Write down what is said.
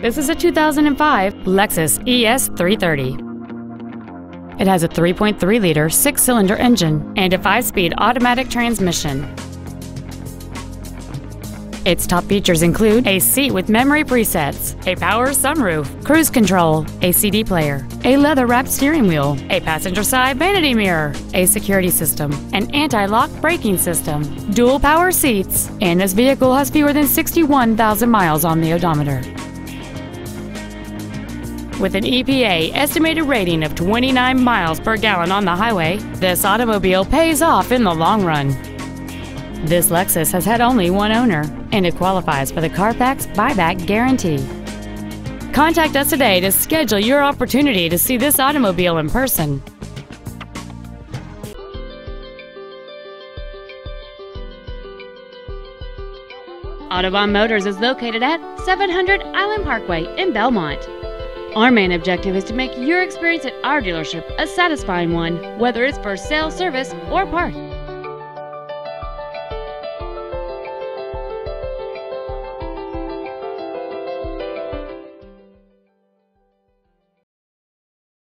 This is a 2005 Lexus ES 330. It has a 3.3 liter six cylinder engine and a five speed automatic transmission. Its top features include a seat with memory presets, a power sunroof, cruise control, a CD player, a leather wrapped steering wheel, a passenger side vanity mirror, a security system, an anti lock braking system, dual power seats, and this vehicle has fewer than 61,000 miles on the odometer. With an EPA estimated rating of 29 miles per gallon on the highway, this automobile pays off in the long run. This Lexus has had only one owner, and it qualifies for the Carfax buyback guarantee. Contact us today to schedule your opportunity to see this automobile in person. Autobahn Motors is located at 700 Island Parkway in Belmont. Our main objective is to make your experience at our dealership a satisfying one, whether it's for sales, service, or parts.